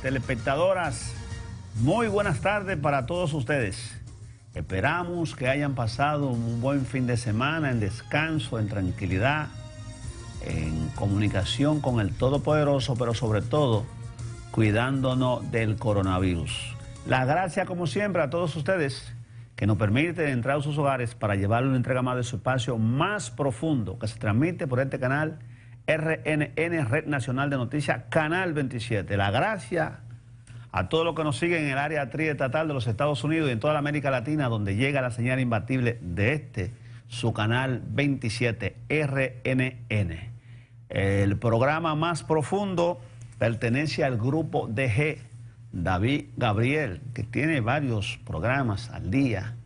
telespectadoras, muy buenas tardes para todos ustedes. Esperamos que hayan pasado un buen fin de semana en descanso, en tranquilidad, en comunicación con el Todopoderoso, pero sobre todo cuidándonos del coronavirus. La gracia, como siempre, a todos ustedes que nos permiten entrar a sus hogares para llevarle una entrega más de su espacio más profundo que se transmite por este canal RNN, Red Nacional de Noticias, Canal 27. La gracia a todos los que nos siguen en el área triestatal de los Estados Unidos y en toda la América Latina, donde llega la señal imbatible de este, su canal 27, RNN. El programa más profundo pertenece al grupo DG, David Gabriel, que tiene varios programas al día,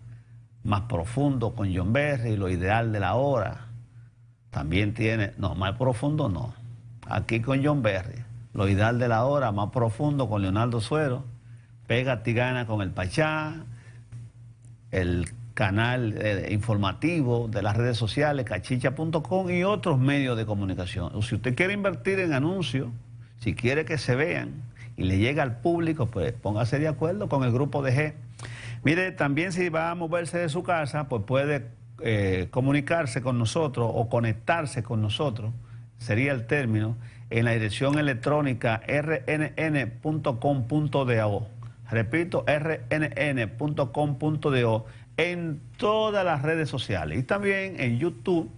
más profundo con John Berry, lo ideal de la hora también tiene, no, más profundo no. Aquí con John Berry, lo ideal de la hora, más profundo con Leonardo Suero, Pega Tigana con el Pachá, el canal eh, informativo de las redes sociales, cachicha.com y otros medios de comunicación. Si usted quiere invertir en anuncios, si quiere que se vean y le llegue al público, pues póngase de acuerdo con el grupo de G. Mire, también si va a moverse de su casa, pues puede eh, comunicarse con nosotros o conectarse con nosotros, sería el término, en la dirección electrónica rnn.com.do. Repito, rnn.com.do en todas las redes sociales y también en YouTube,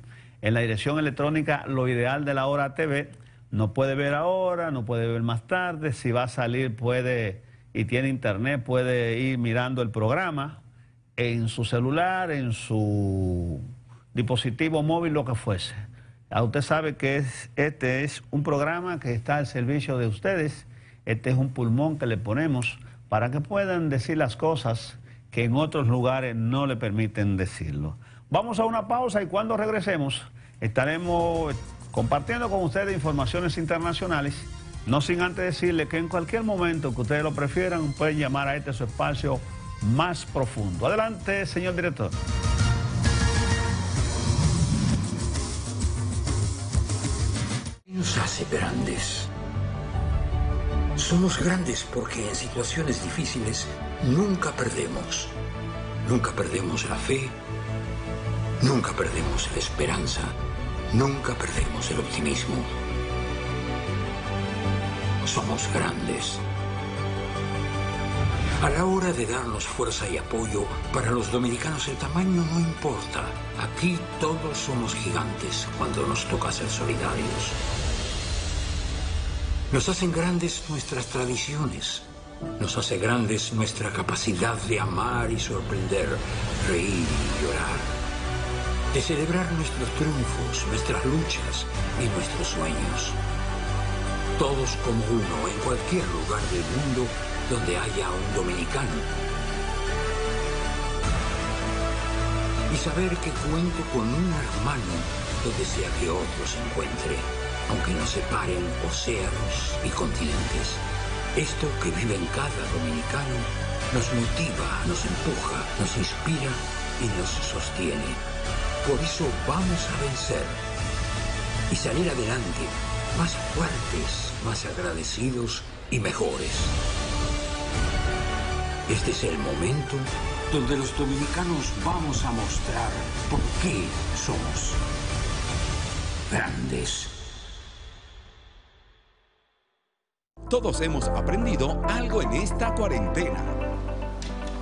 en la dirección electrónica Lo Ideal de la Hora TV. No puede ver ahora, no puede ver más tarde. Si va a salir, puede y tiene internet, puede ir mirando el programa en su celular, en su dispositivo móvil, lo que fuese. A usted sabe que es, este es un programa que está al servicio de ustedes, este es un pulmón que le ponemos para que puedan decir las cosas que en otros lugares no le permiten decirlo. Vamos a una pausa y cuando regresemos estaremos compartiendo con ustedes informaciones internacionales, no sin antes decirle que en cualquier momento que ustedes lo prefieran pueden llamar a este su espacio más profundo. Adelante, señor director. Nos hace grandes. Somos grandes porque en situaciones difíciles nunca perdemos. Nunca perdemos la fe, nunca perdemos la esperanza, nunca perdemos el optimismo. Somos grandes a la hora de darnos fuerza y apoyo, para los dominicanos el tamaño no importa. Aquí todos somos gigantes cuando nos toca ser solidarios. Nos hacen grandes nuestras tradiciones. Nos hace grandes nuestra capacidad de amar y sorprender, reír y llorar. De celebrar nuestros triunfos, nuestras luchas y nuestros sueños. Todos como uno en cualquier lugar del mundo donde haya un dominicano. Y saber que cuento con un hermano donde sea que otro se encuentre, aunque nos separen océanos y continentes. Esto que vive en cada dominicano nos motiva, nos empuja, nos inspira y nos sostiene. Por eso vamos a vencer y salir adelante más fuertes, más agradecidos y mejores. Este es el momento donde los dominicanos vamos a mostrar por qué somos grandes. Todos hemos aprendido algo en esta cuarentena.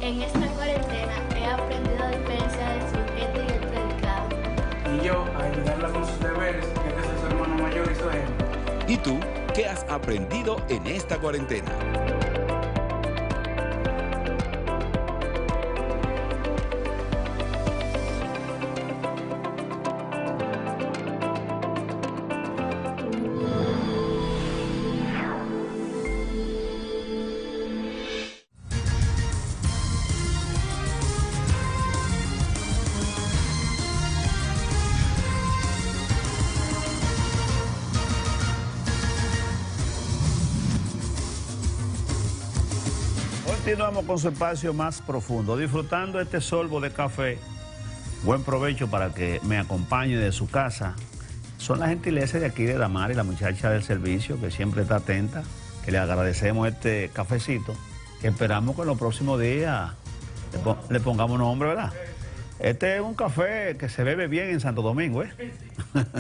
En esta cuarentena he aprendido a diferenciar el sujeto y el predicado. Y yo a ayudarla con sus deberes, ya que soy su hermano mayor y su él. ¿Y tú qué has aprendido en esta cuarentena? Con su espacio más profundo, disfrutando este solvo de café. Buen provecho para que me acompañe de su casa. Son las gentilezas de aquí de Damari, la muchacha del servicio, que siempre está atenta que le agradecemos este cafecito, que esperamos que en los próximos días le, pon- le pongamos nombre, ¿verdad? Este es un café que se bebe bien en Santo Domingo, ¿eh?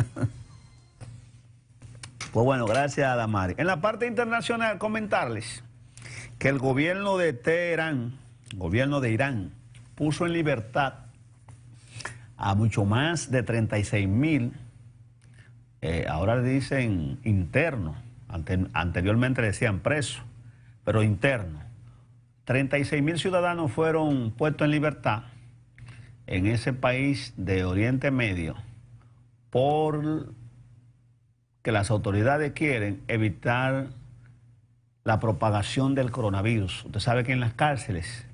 Pues bueno, gracias a Damari. En la parte internacional, comentarles que el gobierno de Teherán, gobierno de Irán, puso en libertad a mucho más de 36 mil, eh, ahora le dicen internos, ante- anteriormente decían presos, pero internos. 36 mil ciudadanos fueron puestos en libertad en ese país de Oriente Medio por que las autoridades quieren evitar la propagación del coronavirus. Usted sabe que en las cárceles,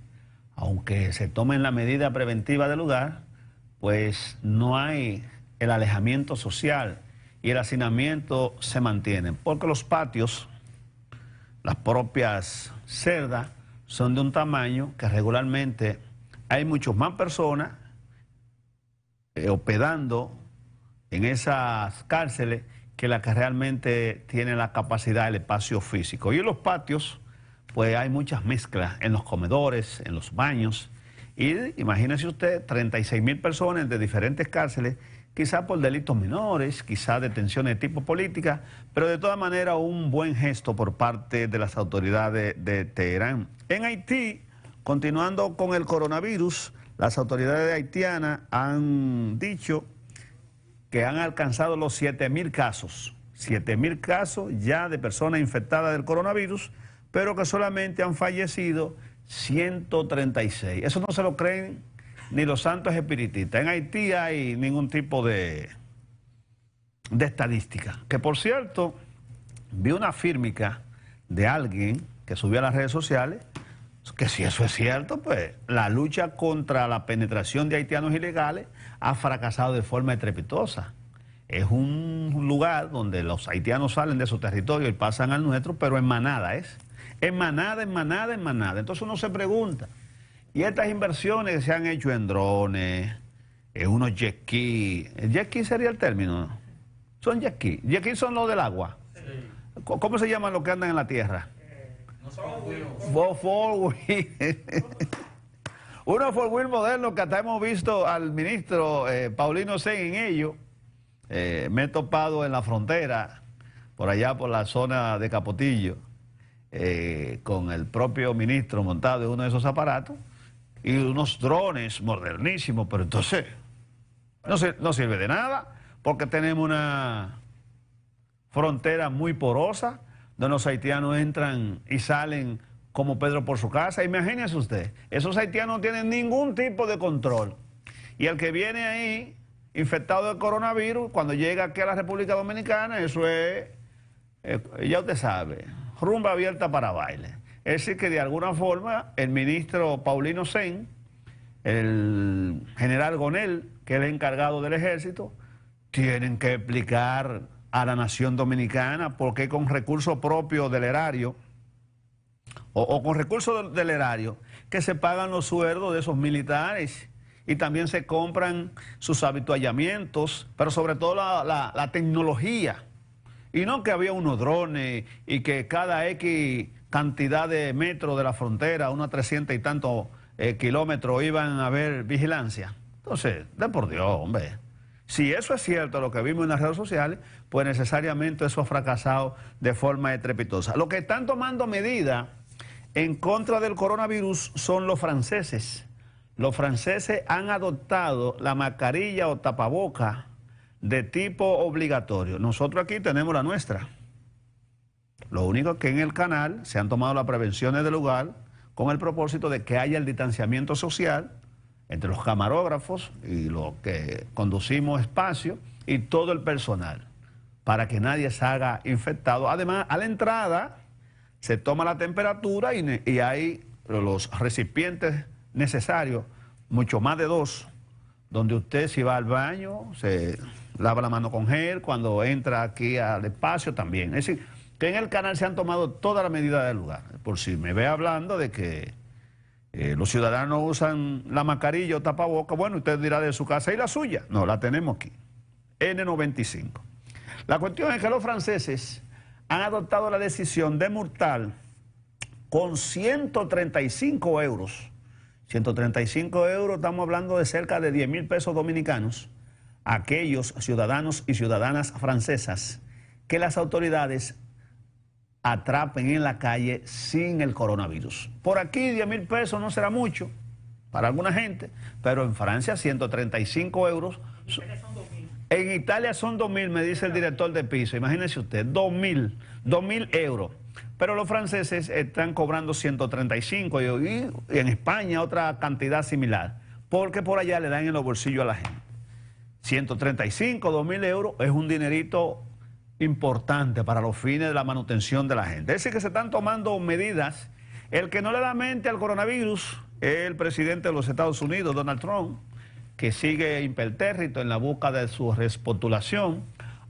aunque se tomen la medida preventiva del lugar, pues no hay el alejamiento social y el hacinamiento se mantienen, porque los patios, las propias cerdas, son de un tamaño que regularmente hay muchas más personas eh, hospedando en esas cárceles que la que realmente tiene la capacidad del espacio físico. Y en los patios, pues hay muchas mezclas en los comedores, en los baños. Y imagínese usted, 36 mil personas de diferentes cárceles, quizá por delitos menores, quizá detenciones de tipo política, pero de todas maneras un buen gesto por parte de las autoridades de Teherán. En Haití, continuando con el coronavirus, las autoridades haitianas han dicho que han alcanzado los 7 mil casos. 7 mil casos ya de personas infectadas del coronavirus, pero que solamente han fallecido 136. Eso no se lo creen ni los santos espiritistas. En Haití hay ningún tipo de, de estadística. Que por cierto, vi una fírmica de alguien que subió a las redes sociales que si eso es cierto, pues la lucha contra la penetración de haitianos ilegales ha fracasado de forma estrepitosa. Es un lugar donde los haitianos salen de su territorio y pasan al nuestro, pero en manada es. En manada, en manada, en manada. Entonces uno se pregunta, y estas inversiones que se han hecho en drones, en unos jet ski, ¿el jet ski sería el término? ¿no? Son jet ski. Jet ski son los del agua. ¿Cómo se llaman los que andan en la tierra? Bo- four wheel. Unos four wheel modernos que hasta hemos visto al ministro eh, Paulino Sen en ello. Eh, me he topado en la frontera, por allá por la zona de Capotillo, eh, con el propio ministro montado en uno de esos aparatos y unos drones modernísimos, pero entonces no, se- no sirve de nada porque tenemos una frontera muy porosa, donde los haitianos entran y salen como Pedro por su casa. Imagínese usted, esos haitianos no tienen ningún tipo de control. Y el que viene ahí infectado de coronavirus, cuando llega aquí a la República Dominicana, eso es, eh, ya usted sabe, rumba abierta para baile. Es decir, que de alguna forma el ministro Paulino Sen, el general Gonel, que es el encargado del ejército, tienen que explicar a la nación dominicana por qué con recursos propios del erario o, con recursos del, erario que se pagan los sueldos de esos militares y también se compran sus habituallamientos, pero sobre todo la tecnología. Y no que había unos drones y que cada X cantidad de metros de la frontera, unos 300 y tantos eh, kilómetros, iban a haber vigilancia. Entonces, de por Dios, hombre. Si eso es cierto, lo que vimos en las redes sociales, pues necesariamente eso ha fracasado de forma estrepitosa. Lo que están tomando medidas en contra del coronavirus son los franceses. Los franceses han adoptado la mascarilla o tapaboca de tipo obligatorio. Nosotros aquí tenemos la nuestra. Lo único que en el canal se han tomado las prevenciones del lugar con el propósito de que haya el distanciamiento social entre los camarógrafos y los que conducimos espacio y todo el personal, para que nadie se haga infectado. Además, a la entrada se toma la temperatura y, hay los recipientes necesarios, mucho más de dos, donde usted si va al baño, se lava la mano con gel, cuando entra aquí al espacio también. Es decir, que en el canal se han tomado todas las medidas del lugar. Por si me ve hablando de que eh, los ciudadanos usan la mascarilla o tapaboca, bueno, usted dirá de su casa y la suya. No, la tenemos aquí. N95. La cuestión es que los franceses han adoptado la decisión de multar con 135 euros. 135 euros, estamos hablando de cerca de 10 mil pesos dominicanos, aquellos ciudadanos y ciudadanas francesas que las autoridades atrapen en la calle sin el coronavirus. Por aquí 10 mil pesos no será mucho para alguna gente, pero en Francia 135 euros. En Italia son 2 mil, me dice el director de piso. Imagínese usted, 2 mil, 2 mil euros. Pero los franceses están cobrando 135 y, en España otra cantidad similar, porque por allá le dan en los bolsillos a la gente. 135, 2 mil euros es un dinerito importante para los fines de la manutención de la gente. Es decir, que se están tomando medidas. El que no le da mente al coronavirus es el presidente de los Estados Unidos, Donald Trump, que sigue impertérrito en la busca de su respotulación,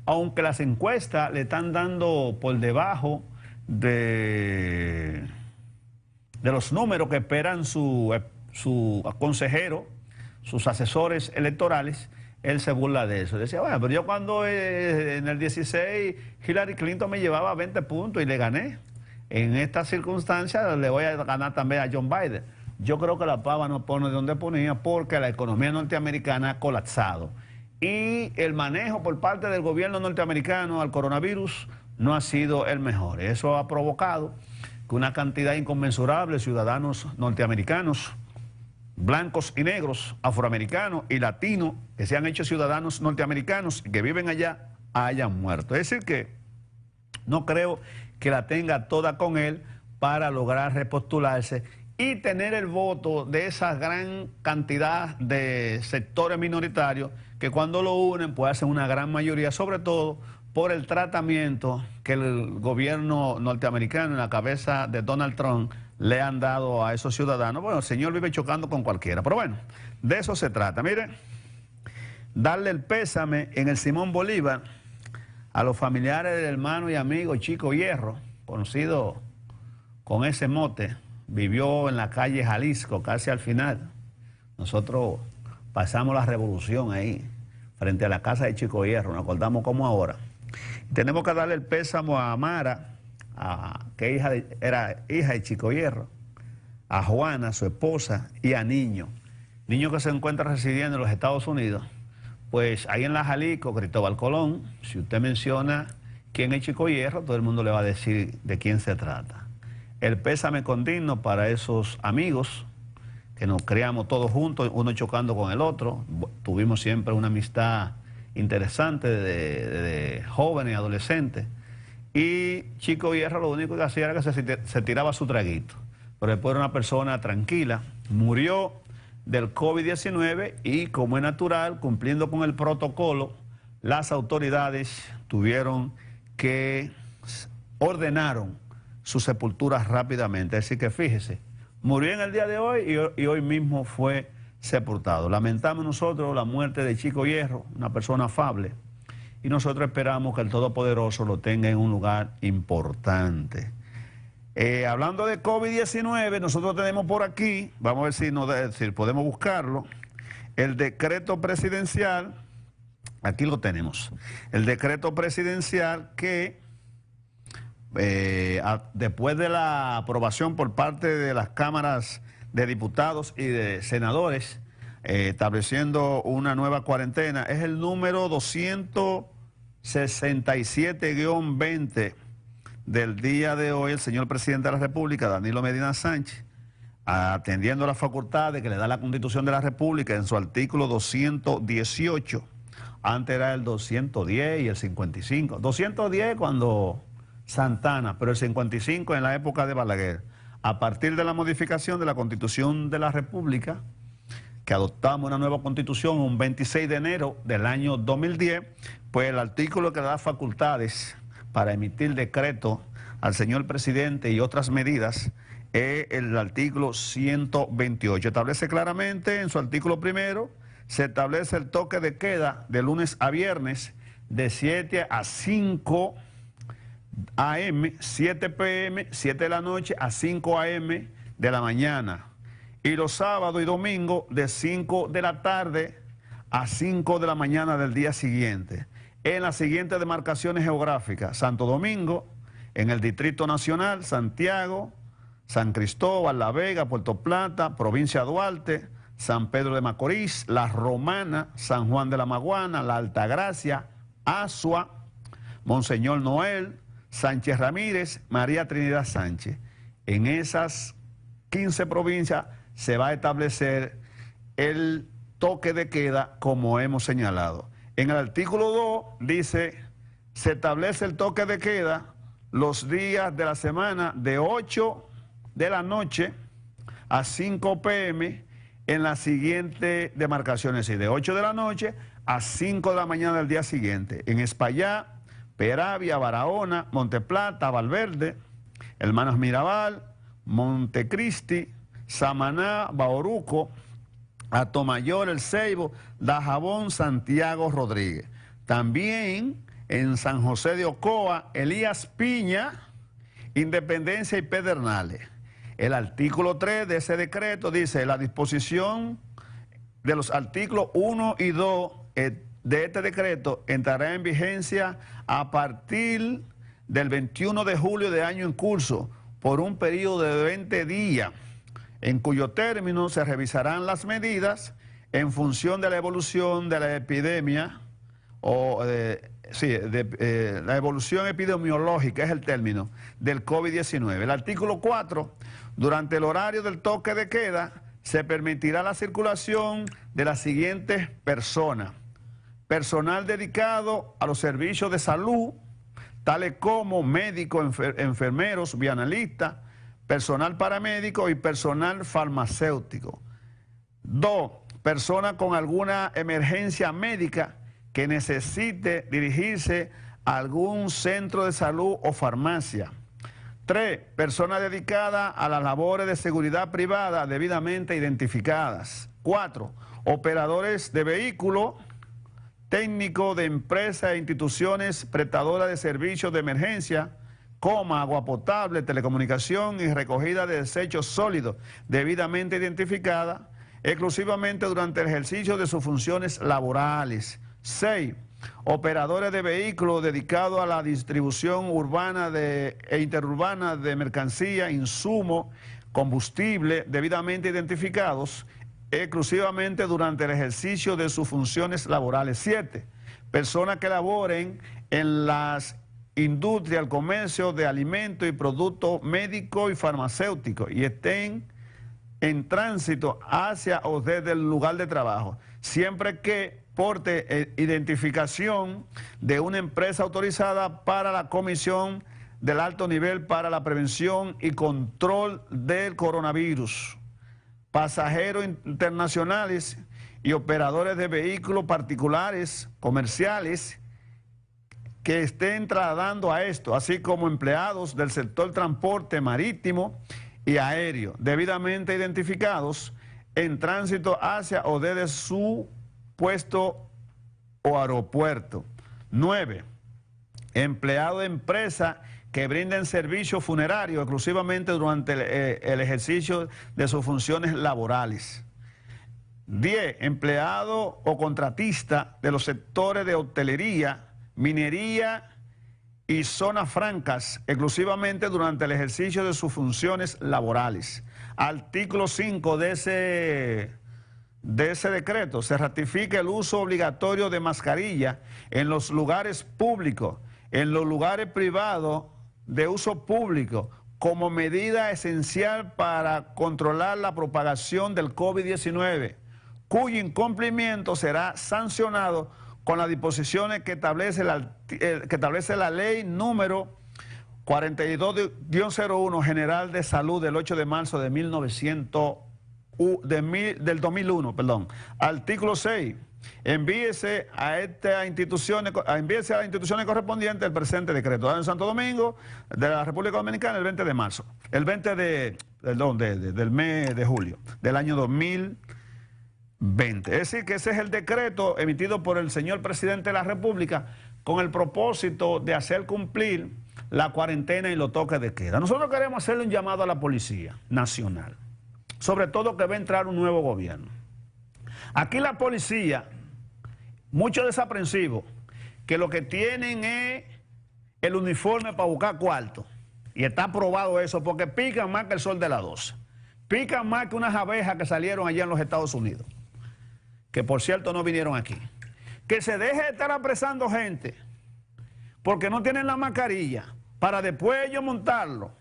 aunque las encuestas le están dando por debajo de, de los números que esperan su, su consejero, sus asesores electorales él se burla de eso. Decía, bueno, pero yo cuando eh, en el 16 Hillary Clinton me llevaba 20 puntos y le gané. En esta circunstancia le voy a ganar también a John Biden. Yo creo que la pava no pone donde ponía porque la economía norteamericana ha colapsado. Y el manejo por parte del gobierno norteamericano al coronavirus no ha sido el mejor. Eso ha provocado que una cantidad inconmensurable de ciudadanos norteamericanos blancos y negros, afroamericanos y latinos que se han hecho ciudadanos norteamericanos y que viven allá hayan muerto. Es decir que no creo que la tenga toda con él para lograr repostularse y tener el voto de esa gran cantidad de sectores minoritarios que cuando lo unen puede ser una gran mayoría, sobre todo por el tratamiento que el gobierno norteamericano en la cabeza de Donald Trump le han dado a esos ciudadanos. Bueno, el señor vive chocando con cualquiera, pero bueno, de eso se trata. Mire, darle el pésame en el Simón Bolívar a los familiares del hermano y amigo Chico Hierro, conocido con ese mote, vivió en la calle Jalisco casi al final. Nosotros pasamos la revolución ahí, frente a la casa de Chico Hierro, nos acordamos como ahora. Tenemos que darle el pésamo a Amara, que hija era hija de Chico Hierro, a Juana, su esposa, y a Niño. Niño que se encuentra residiendo en los Estados Unidos. Pues ahí en la Jalisco, Cristóbal Colón, si usted menciona quién es Chico Hierro, todo el mundo le va a decir de quién se trata. El pésame condigno para esos amigos que nos creamos todos juntos, uno chocando con el otro. Tuvimos siempre una amistad interesante de, de jóvenes y adolescentes. Y Chico Hierro lo único que hacía era que se, tiraba su traguito. Pero después era una persona tranquila. Murió del COVID-19 y como es natural, cumpliendo con el protocolo, las autoridades tuvieron que ordenaron su sepultura rápidamente. Así que fíjese, murió en el día de hoy y, y hoy mismo fue sepultado. Lamentamos nosotros la muerte de Chico Hierro, una persona afable y nosotros esperamos que el Todopoderoso lo tenga en un lugar importante. Eh, hablando de COVID-19, nosotros tenemos por aquí, vamos a ver si, nos, podemos buscarlo, el decreto presidencial, aquí lo tenemos, el decreto presidencial que eh, después de la aprobación por parte de las cámaras de diputados y de senadores, eh, estableciendo una nueva cuarentena. Es el número 267-20 del día de hoy. El señor presidente de la República, Danilo Medina Sánchez, atendiendo las facultades que le da la Constitución de la República en su artículo 218. Antes era el 210 y el 55. 210 cuando Santana, pero el 55 en la época de Balaguer. A partir de la modificación de la Constitución de la República, que adoptamos una nueva constitución un 26 de enero del año 2010, pues el artículo que da facultades para emitir decreto al señor presidente y otras medidas es el artículo 128. Establece claramente en su artículo primero, se establece el toque de queda de lunes a viernes de 7 a 5 AM, 7 PM, 7 de la noche a 5 AM de la mañana y los sábados y domingos de 5 de la tarde a 5 de la mañana del día siguiente. En las siguientes demarcaciones geográficas, Santo Domingo, en el Distrito Nacional, Santiago, San Cristóbal, La Vega, Puerto Plata, Provincia Duarte, San Pedro de Macorís, La Romana, San Juan de la Maguana, La Altagracia, Asua, Monseñor Noel, Sánchez Ramírez, María Trinidad Sánchez. En esas 15 provincias se va a establecer el toque de queda como hemos señalado. En el artículo 2 dice, se establece el toque de queda los días de la semana de 8 de la noche a 5 pm en las siguientes demarcaciones, y de 8 de la noche a 5 de la mañana del día siguiente, en Espaillá, Peravia, Barahona, Monteplata, Valverde, Hermanos Mirabal, Montecristi, Samaná, Bauruco, Atomayor, El Ceibo, Dajabón, Santiago Rodríguez. También en San José de Ocoa, Elías Piña, Independencia y Pedernales. El artículo 3 de ese decreto dice la disposición de los artículos 1 y 2 eh, de este decreto entrará en vigencia a partir del 21 de julio de año en curso por un periodo de 20 días, en cuyo término se revisarán las medidas en función de la evolución de la epidemia o de, sí, de, eh, la evolución epidemiológica es el término del COVID-19. El artículo 4, durante el horario del toque de queda, se permitirá la circulación de las siguientes personas personal dedicado a los servicios de salud, tales como médicos, enfermeros, bianalistas, personal paramédico y personal farmacéutico. Dos, personas con alguna emergencia médica que necesite dirigirse a algún centro de salud o farmacia. Tres, personas dedicadas a las labores de seguridad privada debidamente identificadas. Cuatro, operadores de vehículos técnico de empresas e instituciones prestadoras de servicios de emergencia, coma, agua potable, telecomunicación y recogida de desechos sólidos debidamente identificada, exclusivamente durante el ejercicio de sus funciones laborales. 6. Operadores de vehículos dedicados a la distribución urbana de, e interurbana de mercancía, insumo, combustible debidamente identificados exclusivamente durante el ejercicio de sus funciones laborales. Siete, personas que laboren en las industrias, el comercio de alimentos y productos médicos y farmacéuticos y estén en tránsito hacia o desde el lugar de trabajo, siempre que porte eh, identificación de una empresa autorizada para la Comisión del Alto Nivel para la Prevención y Control del Coronavirus. Pasajeros internacionales y operadores de vehículos particulares, comerciales, que estén trasladando a esto, así como empleados del sector transporte marítimo y aéreo, debidamente identificados en tránsito hacia o desde su puesto o aeropuerto. 9. Empleado de empresa que brinden servicios funerarios exclusivamente durante eh, el, ejercicio de sus funciones laborales. 10. Empleado o contratista de los sectores de hotelería, minería y zonas francas exclusivamente durante el ejercicio de sus funciones laborales. Artículo 5 de ese, de ese decreto se ratifica el uso obligatorio de mascarilla en los lugares públicos, en los lugares privados de uso público como medida esencial para controlar la propagación del COVID-19, cuyo incumplimiento será sancionado con las disposiciones que establece la, que establece la ley número 42-01 General de Salud del 8 de marzo de 1900, de del 2001, perdón. Artículo 6 envíese a estas instituciones, a las instituciones correspondientes el presente decreto. En Santo Domingo, de la República Dominicana, el 20 de marzo, el 20 de, perdón, del mes de julio, del año 2020. Es decir, que ese es el decreto emitido por el señor presidente de la República con el propósito de hacer cumplir la cuarentena y los toques de queda. Nosotros queremos hacerle un llamado a la Policía Nacional, sobre todo que va a entrar un nuevo gobierno Aquí la policía, mucho desaprensivo, que lo que tienen es el uniforme para buscar cuarto. Y está probado eso, porque pican más que el sol de la 12. Pican más que unas abejas que salieron allá en los Estados Unidos. Que por cierto no vinieron aquí. Que se deje de estar apresando gente porque no tienen la mascarilla para después ellos montarlo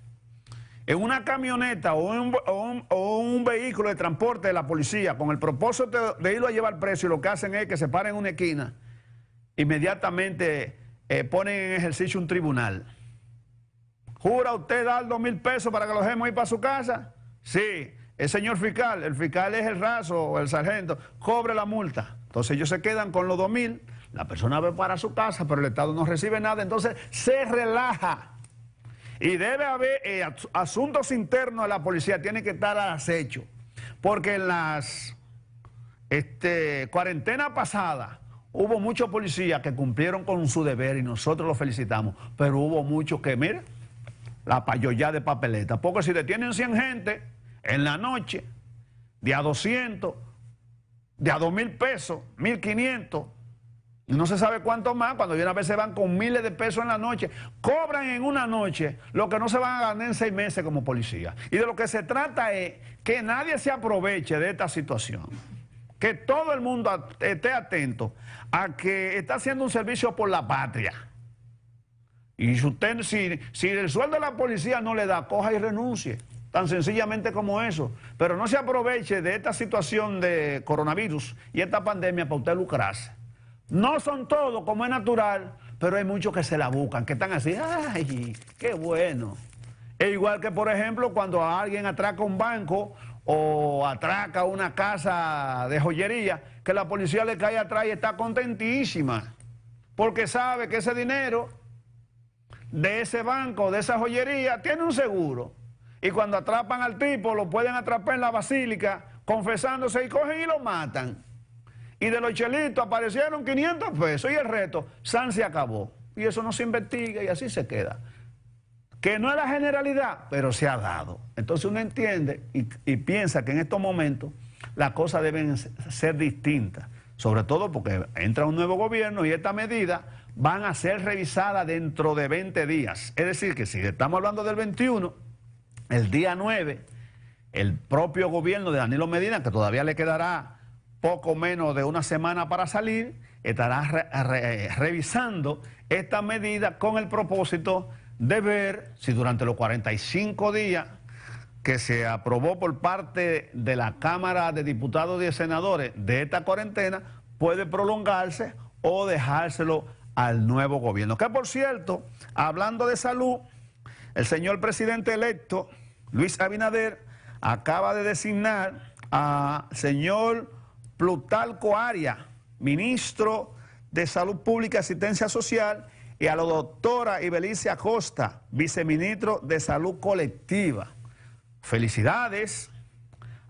en una camioneta o un, un, vehículo de transporte de la policía con el propósito de, irlo a llevar preso y lo que hacen es que se paren en una esquina, inmediatamente eh, ponen en ejercicio un tribunal. ¿Jura usted dar dos mil pesos para que los dejemos ir para su casa? Sí. El señor fiscal, el fiscal es el raso o el sargento, cobre la multa. Entonces ellos se quedan con los dos mil, la persona va para su casa, pero el Estado no recibe nada, entonces se relaja. Y debe haber eh, asuntos internos de la policía, tiene que estar al acecho. Porque en las este, cuarentena pasada hubo muchos policías que cumplieron con su deber y nosotros los felicitamos. Pero hubo muchos que, mira, la payoya de papeleta. Porque si detienen 100 gente en la noche, de a 200, de a 2 mil pesos, 1.500, y no se sabe cuánto más, cuando viene a veces van con miles de pesos en la noche, cobran en una noche lo que no se van a ganar en seis meses como policía. Y de lo que se trata es que nadie se aproveche de esta situación. Que todo el mundo esté atento a que está haciendo un servicio por la patria. Y usted, si, si el sueldo de la policía no le da, coja y renuncie. Tan sencillamente como eso. Pero no se aproveche de esta situación de coronavirus y esta pandemia para usted lucrarse. No son todos como es natural, pero hay muchos que se la buscan, que están así, ¡ay, qué bueno! Es igual que, por ejemplo, cuando alguien atraca un banco o atraca una casa de joyería, que la policía le cae atrás y está contentísima, porque sabe que ese dinero de ese banco, de esa joyería, tiene un seguro. Y cuando atrapan al tipo, lo pueden atrapar en la basílica, confesándose y cogen y lo matan y de los chelitos aparecieron 500 pesos y el resto, San se acabó. Y eso no se investiga y así se queda. Que no es la generalidad, pero se ha dado. Entonces uno entiende y, y piensa que en estos momentos las cosas deben ser distintas. Sobre todo porque entra un nuevo gobierno y estas medidas van a ser revisadas dentro de 20 días. Es decir, que si estamos hablando del 21, el día 9, el propio gobierno de Danilo Medina, que todavía le quedará poco menos de una semana para salir, estará revisando esta medida con el propósito de ver si durante los 45 días que se aprobó por parte de la Cámara de Diputados y de Senadores de esta cuarentena puede prolongarse o dejárselo al nuevo gobierno. Que por cierto, hablando de salud, el señor presidente electo, Luis Abinader, acaba de designar al señor Plutarco Aria, ministro de Salud Pública y Asistencia Social, y a la doctora Ibelice Acosta, viceministro de Salud Colectiva. Felicidades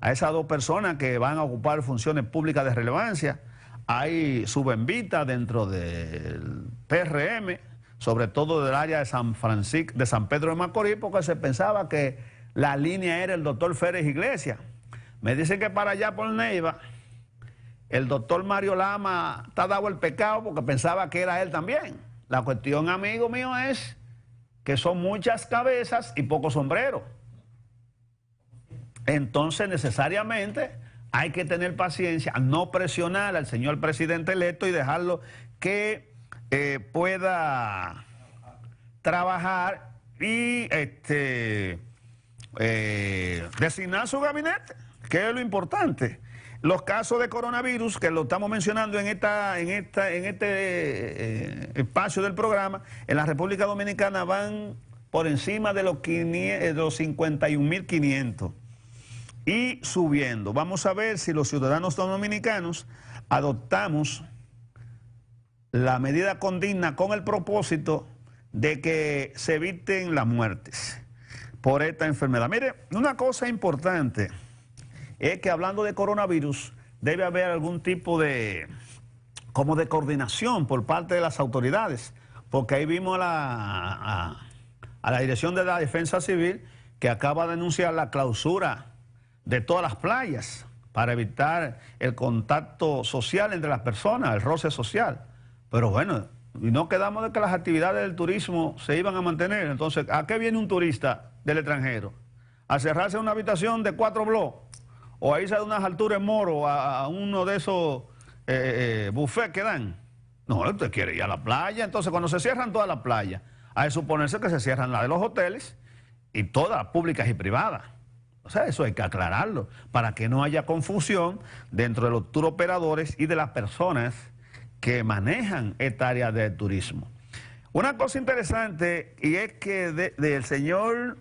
a esas dos personas que van a ocupar funciones públicas de relevancia. Hay subenvita dentro del PRM, sobre todo del área de San Francisco, de San Pedro de Macorís, porque se pensaba que la línea era el doctor Férez Iglesias. Me dicen que para allá por Neiva el doctor Mario Lama está dado el pecado porque pensaba que era él también. La cuestión, amigo mío, es que son muchas cabezas y pocos sombreros. Entonces, necesariamente hay que tener paciencia, no presionar al señor presidente electo y dejarlo que eh, pueda trabajar y este, eh, designar su gabinete, que es lo importante. Los casos de coronavirus, que lo estamos mencionando en, esta, en, esta, en este eh, espacio del programa, en la República Dominicana van por encima de los, eh, los 51.500 y subiendo. Vamos a ver si los ciudadanos dominicanos adoptamos la medida condigna con el propósito de que se eviten las muertes por esta enfermedad. Mire, una cosa importante es que hablando de coronavirus, debe haber algún tipo de, como de coordinación por parte de las autoridades, porque ahí vimos a la, a, la Dirección de la Defensa Civil que acaba de anunciar la clausura de todas las playas para evitar el contacto social entre las personas, el roce social. Pero bueno, y no quedamos de que las actividades del turismo se iban a mantener. Entonces, ¿a qué viene un turista del extranjero? ¿A cerrarse una habitación de cuatro bloques? ¿O a irse a unas alturas moro a, a uno de esos eh, eh, buffets que dan? No, usted quiere ir a la playa. Entonces, cuando se cierran todas las playas, hay que suponerse que se cierran las de los hoteles y todas, públicas y privadas. O sea, eso hay que aclararlo para que no haya confusión dentro de los tour operadores y de las personas que manejan esta área de turismo. Una cosa interesante y es que del señor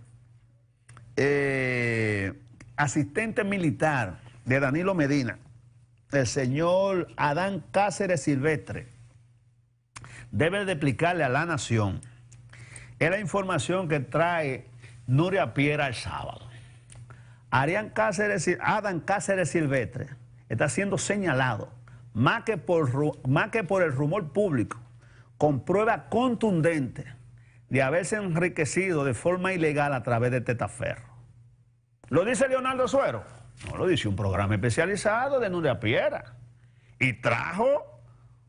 eh, asistente militar de Danilo Medina, el señor Adán Cáceres Silvestre, debe de explicarle a la nación. Es la información que trae Nuria Piera el sábado. Cáceres, Adán Cáceres Silvestre está siendo señalado más que, por, más que por el rumor público, con prueba contundente de haberse enriquecido de forma ilegal a través de Tetaferro. ¿Lo dice Leonardo Suero? No, lo dice un programa especializado de Nuria Piera. Y trajo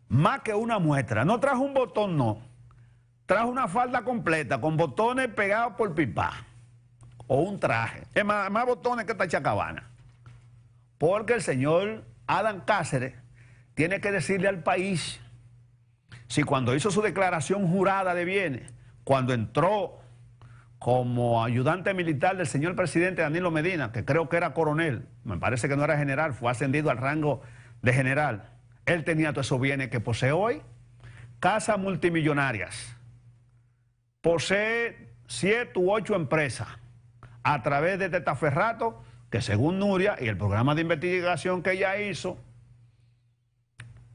más que una muestra. No trajo un botón, no. Trajo una falda completa con botones pegados por pipa. O un traje. Es más, más botones que esta chacabana. Porque el señor Adam Cáceres tiene que decirle al país si cuando hizo su declaración jurada de bienes, cuando entró como ayudante militar del señor presidente Danilo Medina, que creo que era coronel, me parece que no era general, fue ascendido al rango de general, él tenía todos esos bienes que posee hoy, casas multimillonarias, posee siete u ocho empresas a través de Tetaferrato, que según Nuria y el programa de investigación que ella hizo,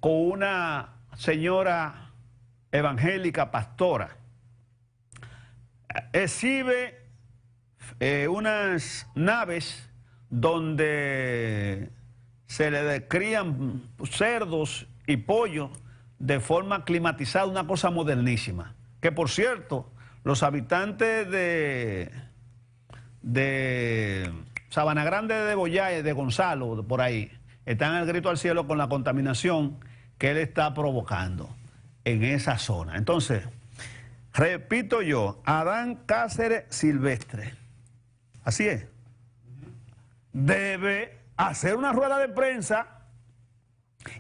con una señora evangélica pastora. Exhibe eh, unas naves donde se le crían cerdos y pollos de forma climatizada, una cosa modernísima. Que por cierto, los habitantes de, de Sabana Grande de Boyá, de Gonzalo, por ahí, están al grito al cielo con la contaminación que él está provocando en esa zona. Entonces, repito yo, Adán Cáceres Silvestre, así es, debe hacer una rueda de prensa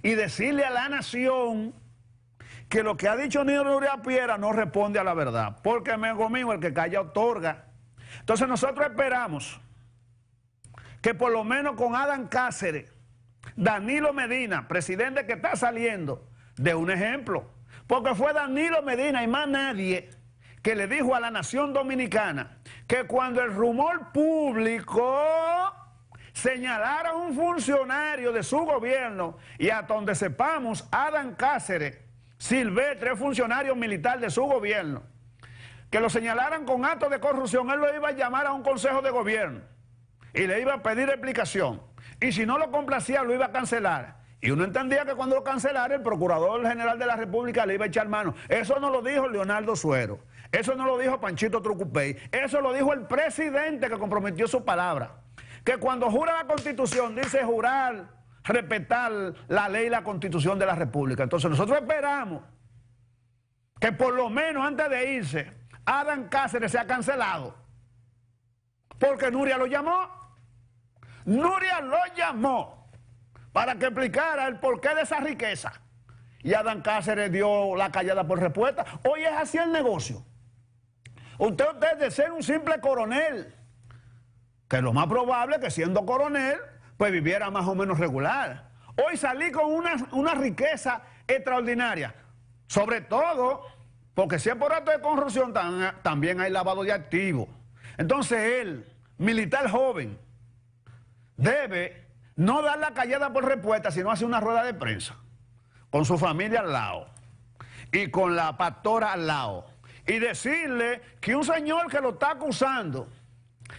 y decirle a la nación que lo que ha dicho Nino Nuria Piera no responde a la verdad, porque me mío el que calla otorga. Entonces nosotros esperamos que por lo menos con Adán Cáceres Danilo Medina, presidente que está saliendo, de un ejemplo. Porque fue Danilo Medina y más nadie que le dijo a la nación dominicana que cuando el rumor público señalara a un funcionario de su gobierno y a donde sepamos, Adán Cáceres, Silvestre, funcionario militar de su gobierno, que lo señalaran con actos de corrupción, él lo iba a llamar a un consejo de gobierno y le iba a pedir explicación. Y si no lo complacía, lo iba a cancelar. Y uno entendía que cuando lo cancelara, el Procurador General de la República le iba a echar mano. Eso no lo dijo Leonardo Suero. Eso no lo dijo Panchito Trucupey. Eso lo dijo el presidente que comprometió su palabra. Que cuando jura la Constitución, dice jurar, respetar la ley y la Constitución de la República. Entonces nosotros esperamos que por lo menos antes de irse, Adam Cáceres sea cancelado. Porque Nuria lo llamó. Nuria lo llamó para que explicara el porqué de esa riqueza. Y Adán Cáceres dio la callada por respuesta. Hoy es así el negocio. Usted, usted de ser un simple coronel, que es lo más probable que siendo coronel, pues viviera más o menos regular. Hoy salí con una, una riqueza extraordinaria. Sobre todo, porque si es por acto de corrupción, también hay lavado de activos. Entonces él, militar joven, debe no dar la callada por respuesta, sino hacer una rueda de prensa con su familia al lado y con la pastora al lado y decirle que un señor que lo está acusando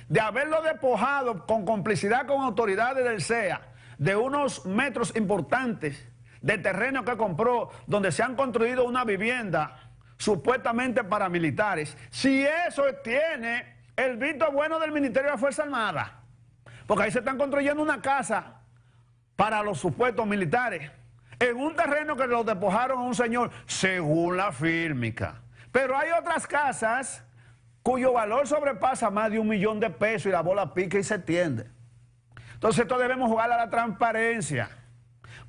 de haberlo despojado con complicidad con autoridades del CEA de unos metros importantes de terreno que compró donde se han construido una vivienda supuestamente para militares, si eso tiene el visto bueno del Ministerio de la Fuerza Armada, porque ahí se están construyendo una casa para los supuestos militares. en un terreno que lo despojaron a un señor según la fírmica. Pero hay otras casas cuyo valor sobrepasa más de un millón de pesos y la bola pica y se tiende. Entonces esto debemos jugar a la transparencia,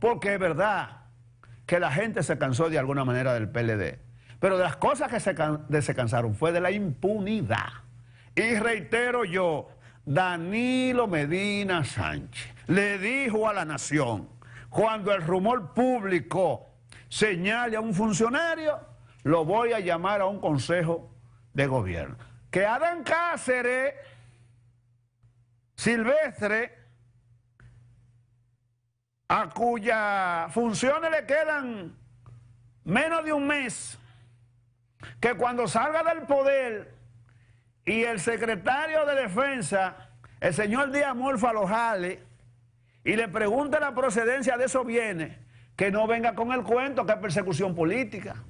porque es verdad que la gente se cansó de alguna manera del PLD, pero de las cosas que se, se cansaron fue de la impunidad. Y reitero yo, Danilo Medina Sánchez le dijo a la nación, cuando el rumor público señale a un funcionario, lo voy a llamar a un consejo de gobierno. Que Adán Cáceres, Silvestre, a cuyas funciones le quedan menos de un mes, que cuando salga del poder y el secretario de defensa, el señor Díaz Morfa, jale y le pregunte la procedencia de esos bienes, que no venga con el cuento que es persecución política,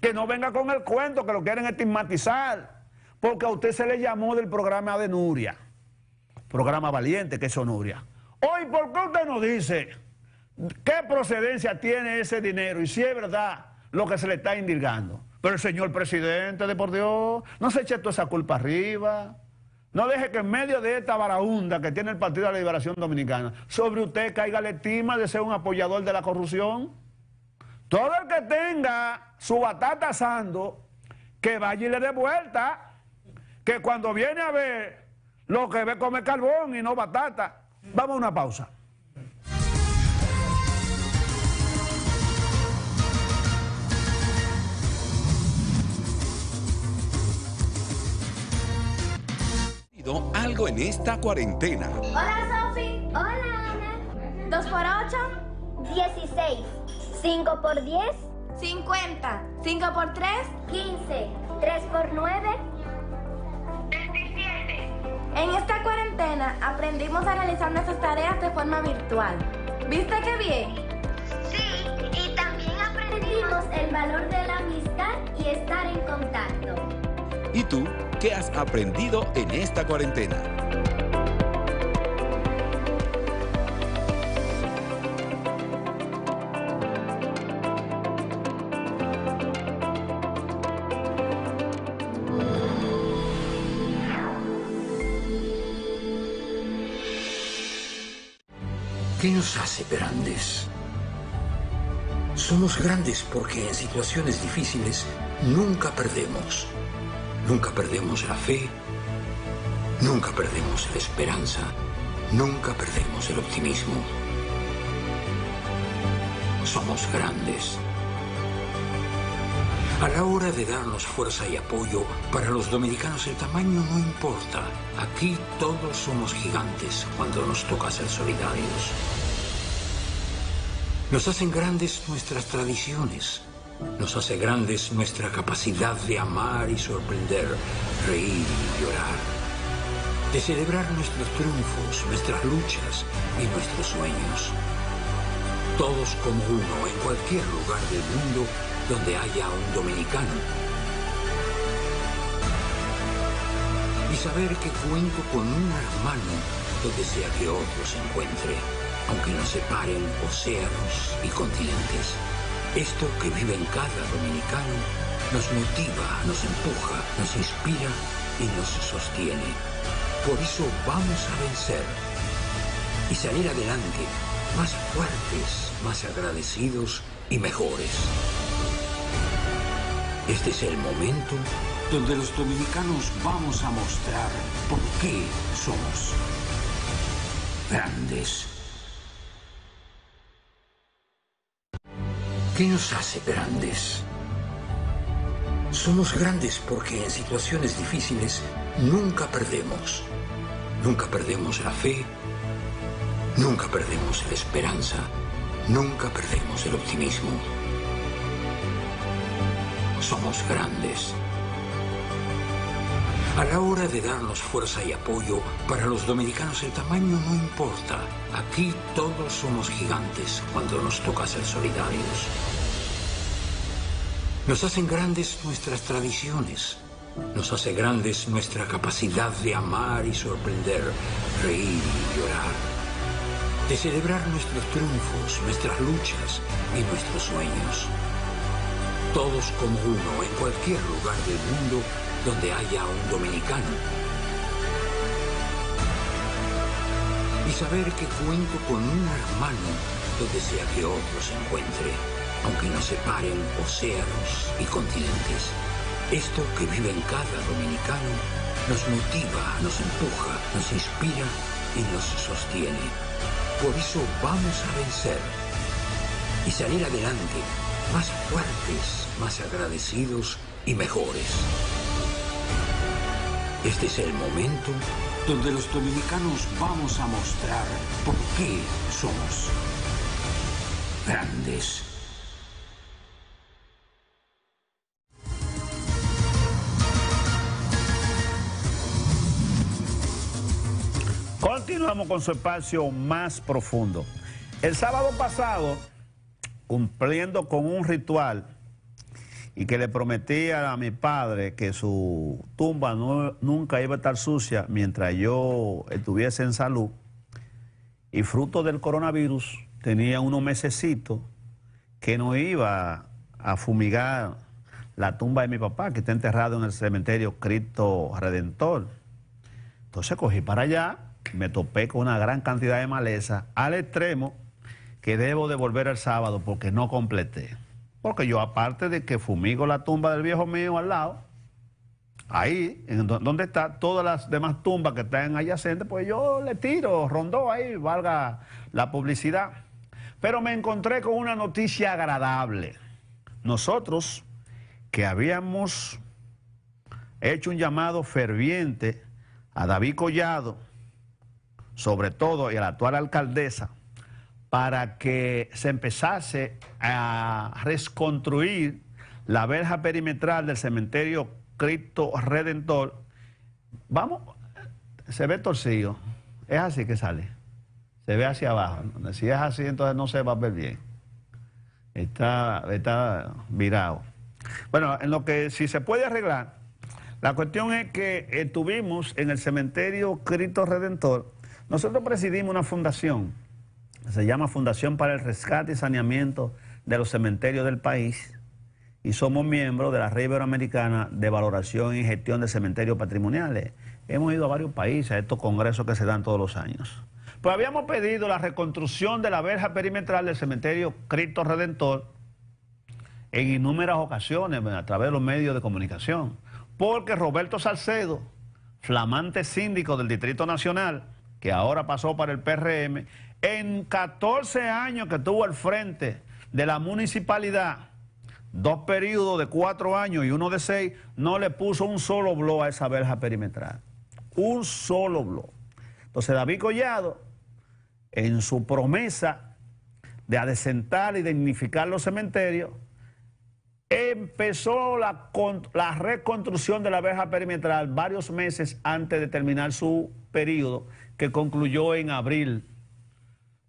que no venga con el cuento que lo quieren estigmatizar, porque a usted se le llamó del programa de Nuria, programa valiente que es Nuria. Hoy, ¿por qué usted no dice qué procedencia tiene ese dinero y si es verdad lo que se le está indicando? Pero el señor presidente, de por Dios, no se eche toda esa culpa arriba. No deje que en medio de esta barahunda que tiene el Partido de la Liberación Dominicana, sobre usted caiga la estima de ser un apoyador de la corrupción. Todo el que tenga su batata asando, que vaya y le dé vuelta. Que cuando viene a ver lo que ve come carbón y no batata. Vamos a una pausa. Algo en esta cuarentena. Hola, Sofi. Hola, Ana. ¿Dos por ocho? 16. 5 por 10. 50. ¿Cinco por tres? 15. 3 por 9. En esta cuarentena aprendimos a realizar nuestras tareas de forma virtual. ¿Viste qué bien? Sí, y también aprendimos el valor de la amistad y estar en contacto. ¿Y tú qué has aprendido en esta cuarentena? ¿Qué nos hace grandes? Somos grandes porque en situaciones difíciles nunca perdemos. Nunca perdemos la fe, nunca perdemos la esperanza, nunca perdemos el optimismo. Somos grandes. A la hora de darnos fuerza y apoyo, para los dominicanos el tamaño no importa. Aquí todos somos gigantes cuando nos toca ser solidarios. Nos hacen grandes nuestras tradiciones. Nos hace grandes nuestra capacidad de amar y sorprender, reír y llorar. De celebrar nuestros triunfos, nuestras luchas y nuestros sueños. Todos como uno en cualquier lugar del mundo donde haya un dominicano. Y saber que cuento con un hermano donde sea que otro se encuentre, aunque nos separen océanos y continentes. Esto que vive en cada dominicano nos motiva, nos empuja, nos inspira y nos sostiene. Por eso vamos a vencer y salir adelante más fuertes, más agradecidos y mejores. Este es el momento donde los dominicanos vamos a mostrar por qué somos grandes. ¿Qué nos hace grandes? Somos grandes porque en situaciones difíciles nunca perdemos. Nunca perdemos la fe, nunca perdemos la esperanza, nunca perdemos el optimismo. Somos grandes. A la hora de darnos fuerza y apoyo, para los dominicanos el tamaño no importa. Aquí todos somos gigantes cuando nos toca ser solidarios. Nos hacen grandes nuestras tradiciones. Nos hace grandes nuestra capacidad de amar y sorprender, reír y llorar. De celebrar nuestros triunfos, nuestras luchas y nuestros sueños. Todos como uno en cualquier lugar del mundo donde haya un dominicano. Y saber que cuento con un hermano donde sea que otro se encuentre, aunque nos separen océanos y continentes. Esto que vive en cada dominicano nos motiva, nos empuja, nos inspira y nos sostiene. Por eso vamos a vencer y salir adelante, más fuertes, más agradecidos y mejores. Este es el momento donde los dominicanos vamos a mostrar por qué somos grandes. Continuamos con su espacio más profundo. El sábado pasado, cumpliendo con un ritual y que le prometía a mi padre que su tumba nunca iba a estar sucia mientras yo estuviese en salud, y fruto del coronavirus tenía unos mesecitos que no iba a fumigar la tumba de mi papá, que está enterrado en el cementerio Cristo Redentor. Entonces cogí para allá, me topé con una gran cantidad de maleza, al extremo que debo devolver el sábado porque no completé. Porque yo, aparte de que fumigo la tumba del viejo mío al lado, ahí, donde está todas las demás tumbas que están adyacentes, pues yo le tiro, rondó ahí, valga la publicidad. Pero me encontré con una noticia agradable. Nosotros, que habíamos hecho un llamado ferviente a David Collado, sobre todo, y a la actual alcaldesa, para que se empezase a reconstruir la verja perimetral del cementerio Cristo Redentor. Vamos, se ve torcido. Es así que sale. Se ve hacia abajo. Si es así, entonces no se va a ver bien. Está, está virado. Bueno, en lo que si se puede arreglar, la cuestión es que estuvimos en el cementerio Cristo Redentor. Nosotros presidimos una fundación, se llama Fundación para el Rescate y Saneamiento de los Cementerios del País, y somos miembros de la Red Iberoamericana de Valoración y Gestión de Cementerios Patrimoniales. Hemos ido a varios países a estos congresos que se dan todos los años. Pues habíamos pedido la reconstrucción de la verja perimetral del cementerio Cristo Redentor en innúmeras ocasiones a través de los medios de comunicación, porque Roberto Salcedo, flamante síndico del Distrito Nacional, que ahora pasó para el PRM, en 14 años que estuvo al frente de la municipalidad, dos periodos de cuatro años y uno de seis, no le puso un solo blow a esa verja perimetral. Un solo blow. Entonces David Collado, en su promesa de adecentar y dignificar los cementerios, empezó la, la reconstrucción de la verja perimetral varios meses antes de terminar su periodo, que concluyó en abril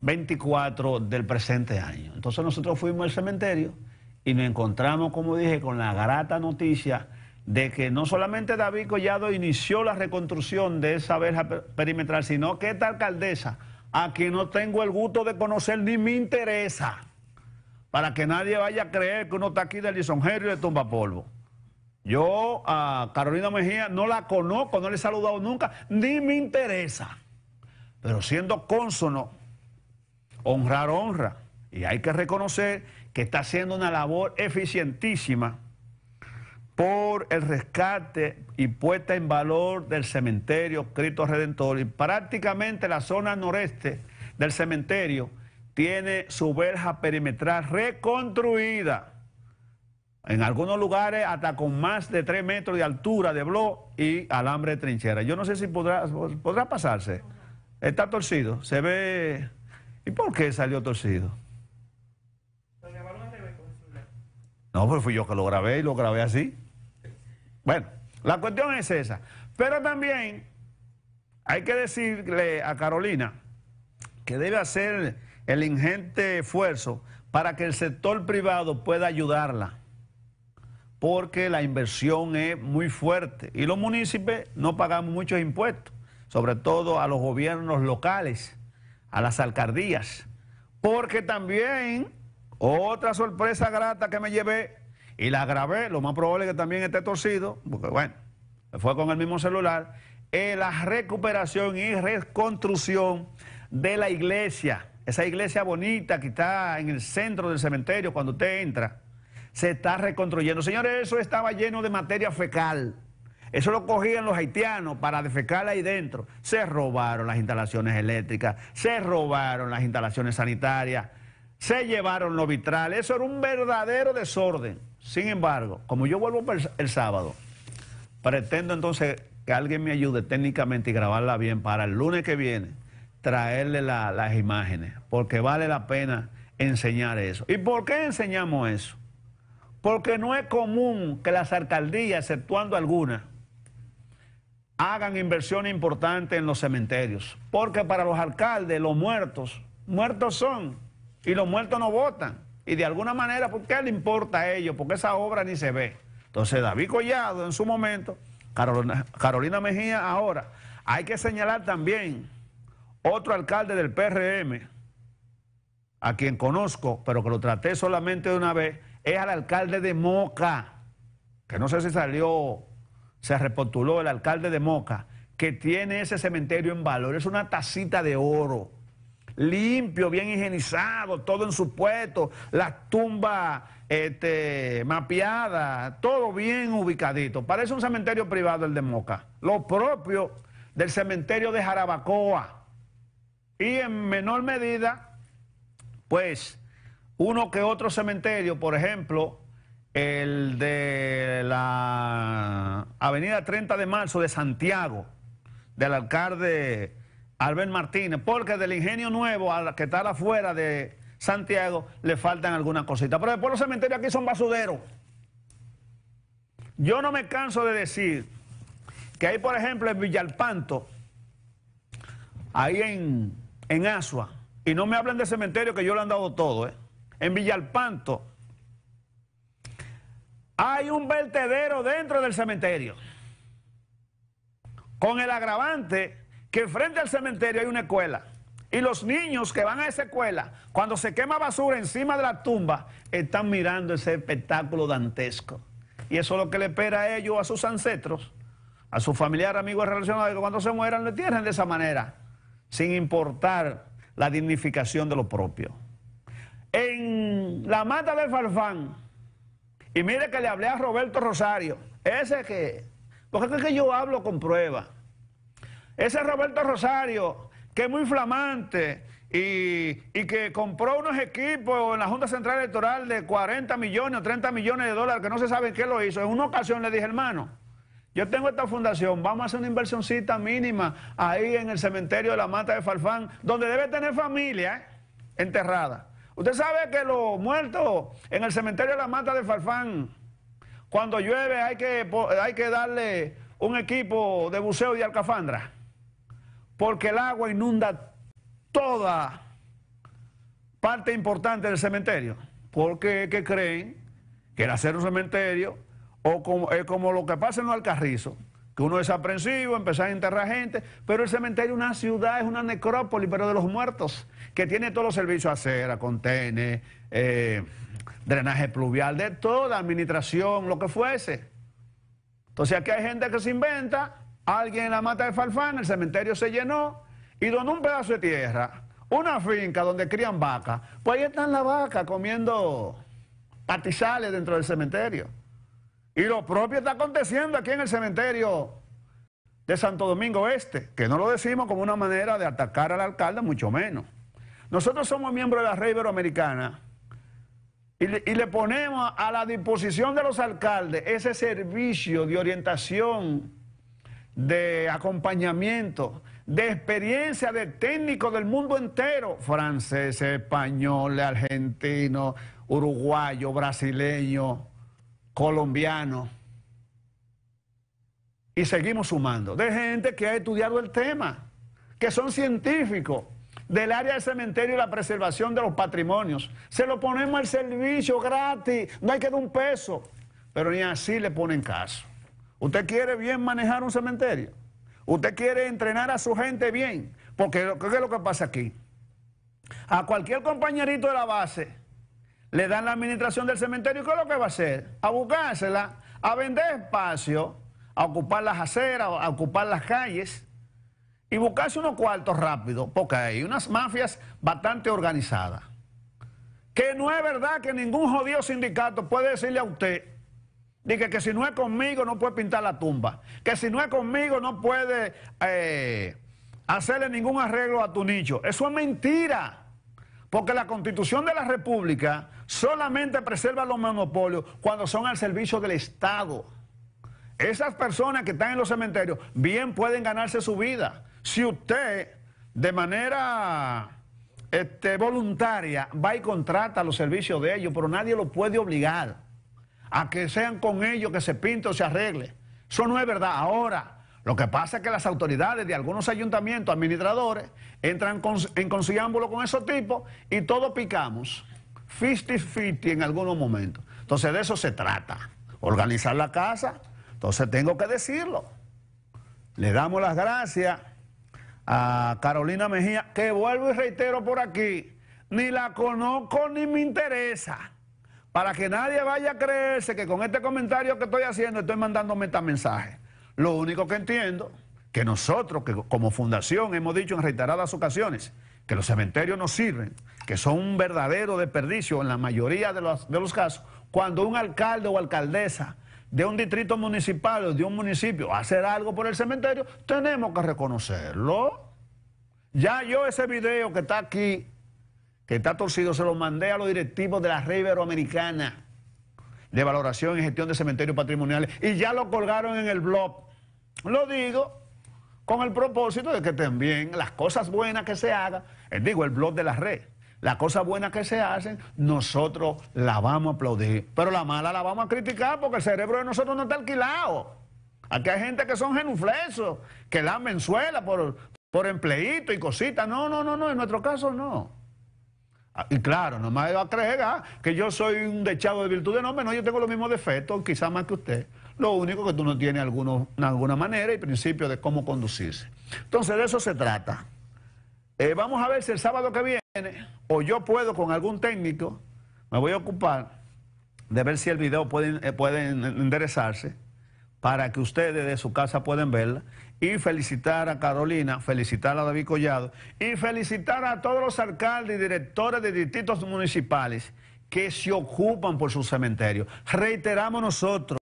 24 del presente año. Entonces nosotros fuimos al cementerio y nos encontramos, como dije, con la grata noticia de que no solamente David Collado inició la reconstrucción de esa verja per- perimetral, sino que esta alcaldesa, a quien no tengo el gusto de conocer ni me interesa, para que nadie vaya a creer que uno está aquí de lisonjero y de tumbapolvo. Yo a Carolina Mejía no la conozco, no le he saludado nunca, ni me interesa. Pero siendo cónsono, honrar honra. Y hay que reconocer que está haciendo una labor eficientísima por el rescate y puesta en valor del cementerio Cristo Redentor. Y prácticamente la zona noreste del cementerio tiene su verja perimetral reconstruida. En algunos lugares hasta con más de 3 metros de altura de blog y alambre de trinchera. Yo no sé si podrá, podrá pasarse. Está torcido. Se ve... ¿Y por qué salió torcido? No, pues fui yo que lo grabé y lo grabé así. Bueno, la cuestión es esa. Pero también hay que decirle a Carolina que debe hacer el ingente esfuerzo para que el sector privado pueda ayudarla. Porque la inversión es muy fuerte y los municipios no pagamos muchos impuestos, sobre todo a los gobiernos locales. A las alcaldías, porque también otra sorpresa grata que me llevé y la grabé, lo más probable es que también esté torcido, porque bueno, fue con el mismo celular, es la recuperación y reconstrucción de la iglesia, esa iglesia bonita que está en el centro del cementerio cuando usted entra, se está reconstruyendo. Señores, eso estaba lleno de materia fecal. Eso lo cogían los haitianos para defecar ahí dentro. Se robaron las instalaciones eléctricas, se robaron las instalaciones sanitarias, se llevaron los vitrales. Eso era un verdadero desorden. Sin embargo, como yo vuelvo el sábado, pretendo entonces que alguien me ayude técnicamente y grabarla bien para el lunes que viene, traerle las imágenes, porque vale la pena enseñar eso. ¿Y por qué enseñamos eso? Porque no es común que las alcaldías, exceptuando algunas, hagan inversiones importantes en los cementerios. Porque para los alcaldes, los muertos, muertos son, y los muertos no votan. Y de alguna manera, ¿por qué le importa a ellos? Porque esa obra ni se ve. Entonces, David Collado en su momento, Carolina, Carolina Mejía ahora. Hay que señalar también otro alcalde del PRM, a quien conozco, pero que lo traté solamente de una vez, es al alcalde de Moca, que no sé si salió, se repostuló el alcalde de Moca, que tiene ese cementerio en valor, es una tacita de oro limpio, bien higienizado, todo en su puesto, las tumbas este, mapeadas, todo bien ubicadito. Parece un cementerio privado el de Moca. Lo propio del cementerio de Jarabacoa. Y en menor medida, pues, uno que otro cementerio, por ejemplo, el de la Avenida 30 de Marzo de Santiago, del alcalde Albert Martínez, porque del ingenio nuevo que está afuera de Santiago le faltan algunas cositas. Pero después los cementerios aquí son basuderos. Yo no me canso de decir que hay, por ejemplo, en Villalpanto, ahí en, en Asua, y no me hablen de cementerio que yo le han dado todo, ¿eh? en Villalpanto, hay un vertedero dentro del cementerio, con el agravante que frente al cementerio hay una escuela. Y los niños que van a esa escuela, cuando se quema basura encima de la tumba, están mirando ese espectáculo dantesco. Y eso es lo que le espera a ellos, a sus ancestros, a sus familiares, amigos relacionados, que cuando se mueran le tierren de esa manera, sin importar la dignificación de lo propio. En la mata del Farfán, y mire que le hablé a Roberto Rosario, ese que, porque es que yo hablo con pruebas. Ese Roberto Rosario, que es muy flamante y, que compró unos equipos en la Junta Central Electoral de 40 millones o 30 millones de dólares, que no se sabe qué lo hizo. En una ocasión le dije, hermano, yo tengo esta fundación, vamos a hacer una inversioncita mínima ahí en el cementerio de la Mata de Farfán, donde debe tener familia ¿eh? enterrada. Usted sabe que los muertos en el cementerio de la Mata de Farfán, cuando llueve hay que, hay que darle un equipo de buceo y alcafandra porque el agua inunda toda parte importante del cementerio. Porque que creen que el hacer un cementerio o como, es como lo que pasa en los alcarrizos, que uno es aprensivo, empezar a enterrar gente, pero el cementerio es una ciudad, es una necrópolis, pero de los muertos, que tiene todos los servicios, acera, contene, eh, drenaje pluvial, de toda administración, lo que fuese. Entonces aquí hay gente que se inventa Alguien en la mata de Farfán, el cementerio se llenó y donó un pedazo de tierra, una finca donde crían vacas. Pues ahí están las vacas comiendo patizales dentro del cementerio. Y lo propio está aconteciendo aquí en el cementerio de Santo Domingo Este, que no lo decimos como una manera de atacar al alcalde, mucho menos. Nosotros somos miembros de la red iberoamericana y y le ponemos a la disposición de los alcaldes ese servicio de orientación de acompañamiento, de experiencia de técnicos del mundo entero, francés, español, argentino, uruguayo, brasileño, colombiano. Y seguimos sumando, de gente que ha estudiado el tema, que son científicos del área del cementerio y la preservación de los patrimonios. Se lo ponemos al servicio gratis, no hay que dar un peso, pero ni así le ponen caso. ¿Usted quiere bien manejar un cementerio? ¿Usted quiere entrenar a su gente bien? Porque ¿qué es lo que pasa aquí? A cualquier compañerito de la base le dan la administración del cementerio, ¿qué es lo que va a hacer? A buscársela, a vender espacio, a ocupar las aceras, a ocupar las calles y buscarse unos cuartos rápidos, porque hay unas mafias bastante organizadas. Que no es verdad que ningún jodido sindicato puede decirle a usted que si no es conmigo no puede pintar la tumba. Que si no es conmigo no puede eh, hacerle ningún arreglo a tu nicho. Eso es mentira. Porque la constitución de la república solamente preserva los monopolios cuando son al servicio del Estado. Esas personas que están en los cementerios bien pueden ganarse su vida. Si usted de manera este, voluntaria va y contrata los servicios de ellos, pero nadie lo puede obligar a que sean con ellos que se pinte o se arregle. Eso no es verdad. Ahora, lo que pasa es que las autoridades de algunos ayuntamientos, administradores, entran en conciliámbulo con esos tipos y todos picamos. 50-50 en algunos momentos. Entonces de eso se trata. Organizar la casa. Entonces tengo que decirlo. Le damos las gracias a Carolina Mejía, que vuelvo y reitero por aquí, ni la conozco ni me interesa. Para que nadie vaya a creerse que con este comentario que estoy haciendo estoy mandando metamensaje. Lo único que entiendo, que nosotros que como fundación hemos dicho en reiteradas ocasiones, que los cementerios no sirven, que son un verdadero desperdicio en la mayoría de los, de los casos, cuando un alcalde o alcaldesa de un distrito municipal o de un municipio hacer algo por el cementerio, tenemos que reconocerlo. Ya yo ese video que está aquí que está torcido, se lo mandé a los directivos de la red iberoamericana de valoración y gestión de cementerios patrimoniales y ya lo colgaron en el blog. Lo digo con el propósito de que también las cosas buenas que se hagan, eh, digo, el blog de la red, las cosas buenas que se hacen, nosotros la vamos a aplaudir, pero la mala la vamos a criticar porque el cerebro de nosotros no está alquilado. Aquí hay gente que son genuflesos, que la mensuela por, por empleito y cositas. No, no, no, no, en nuestro caso no. Ah, y claro, no me va a creer ah, que yo soy un dechado de virtudes. No, no, yo tengo los mismos defectos, quizás más que usted. Lo único que tú no tienes alguno, alguna manera y principio de cómo conducirse. Entonces, de eso se trata. Eh, vamos a ver si el sábado que viene, o yo puedo con algún técnico, me voy a ocupar de ver si el video puede, eh, puede enderezarse para que ustedes de su casa puedan verla y felicitar a Carolina, felicitar a David Collado y felicitar a todos los alcaldes y directores de distritos municipales que se ocupan por sus cementerios. Reiteramos nosotros,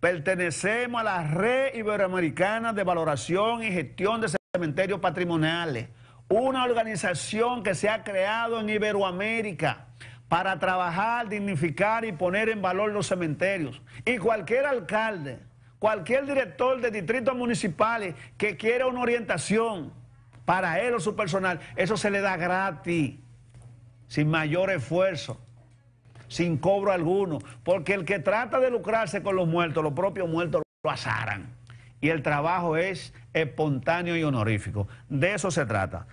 pertenecemos a la red iberoamericana de valoración y gestión de cementerios patrimoniales, una organización que se ha creado en Iberoamérica para trabajar, dignificar y poner en valor los cementerios. Y cualquier alcalde, cualquier director de distritos municipales que quiera una orientación para él o su personal, eso se le da gratis, sin mayor esfuerzo, sin cobro alguno, porque el que trata de lucrarse con los muertos, los propios muertos lo asaran. Y el trabajo es espontáneo y honorífico. De eso se trata.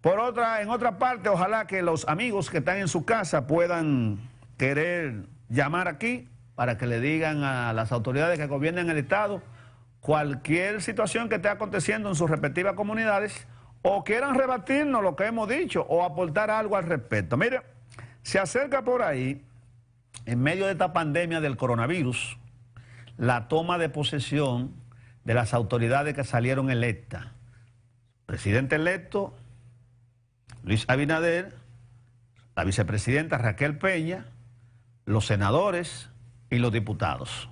Por otra, en otra parte, ojalá que los amigos que están en su casa puedan querer llamar aquí para que le digan a las autoridades que gobiernan el Estado cualquier situación que esté aconteciendo en sus respectivas comunidades o quieran rebatirnos lo que hemos dicho o aportar algo al respecto. Mire, se acerca por ahí, en medio de esta pandemia del coronavirus, la toma de posesión de las autoridades que salieron electas. Presidente electo, Luis Abinader, la vicepresidenta Raquel Peña, los senadores y los diputados.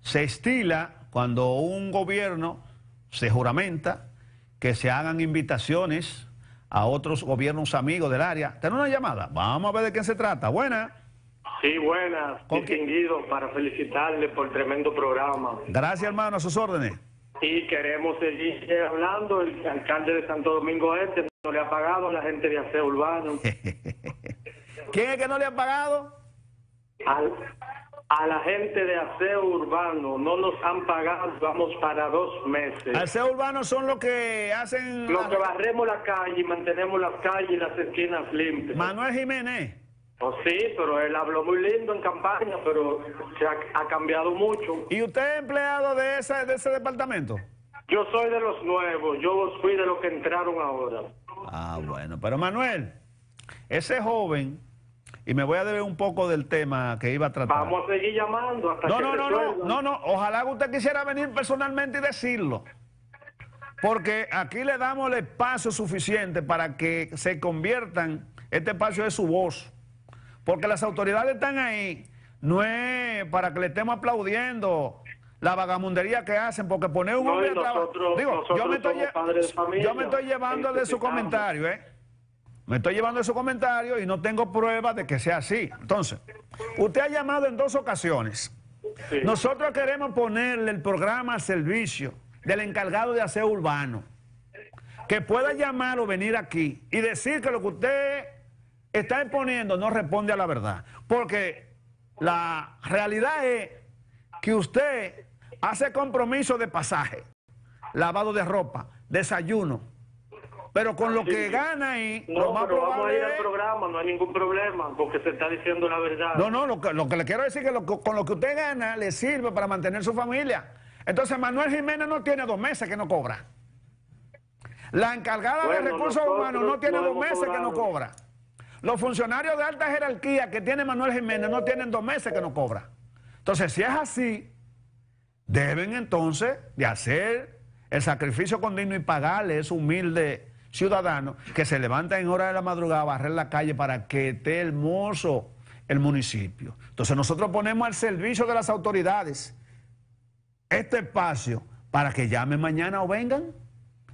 Se estila cuando un gobierno se juramenta que se hagan invitaciones a otros gobiernos amigos del área. ¿Tenemos una llamada? Vamos a ver de quién se trata. Buena. Sí, buenas, distinguido, para felicitarle por el tremendo programa. Gracias, hermano, a sus órdenes. Y queremos seguir hablando, el alcalde de Santo Domingo Este no le ha pagado a la gente de aseo urbano. ¿Quién es que no le ha pagado? A la gente de aseo urbano no nos han pagado, vamos para dos meses. Aseo urbano son los que hacen... Los que barremos la calle y mantenemos las calles y las esquinas limpias. Manuel Jiménez. Oh, sí, pero él habló muy lindo en campaña, pero se ha, cambiado mucho. ¿Y usted es empleado de, de ese departamento? Yo soy de los nuevos, yo fui de los que entraron ahora. Ah, bueno. Pero Manuel, ese joven, y me voy a deber un poco del tema que iba a tratar. Vamos a seguir llamando hasta No, que no, no, no, no, no. Ojalá que usted quisiera venir personalmente y decirlo. Porque aquí le damos el espacio suficiente para que se conviertan, este espacio es su voz. Porque las autoridades están ahí, no es para que le estemos aplaudiendo la vagamundería que hacen, porque poner un No, hombre a trabajar. Digo, yo me estoy, yo me estoy llevando de su comentario, ¿eh? Me estoy llevando de su comentario y no tengo pruebas de que sea así. Entonces, usted ha llamado en dos ocasiones. Sí. Nosotros queremos ponerle el programa al servicio del encargado de aseo urbano, que pueda llamar o venir aquí y decir que lo que usted está exponiendo no responde a la verdad. Porque la realidad es que usted hace compromiso de pasaje, lavado de ropa, desayuno, pero con lo que gana lo No, más pero vamos a ir al programa, no hay ningún problema, porque se está diciendo la verdad. No, no, lo que, lo que le quiero decir es que lo con lo que usted gana le sirve para mantener su familia. Entonces Manuel Jiménez no tiene dos meses que no cobra. La encargada Bueno, de recursos humanos no tiene dos meses que no cobra. Los funcionarios de alta jerarquía que tiene Manuel Jiménez no tienen dos meses que no cobra. Entonces, si es así, deben entonces de hacer el sacrificio continuo y pagarle ese humilde ciudadano que se levanta en hora de la madrugada a barrer la calle para que esté hermoso el municipio. Entonces nosotros ponemos al servicio de las autoridades este espacio para que llamen mañana o vengan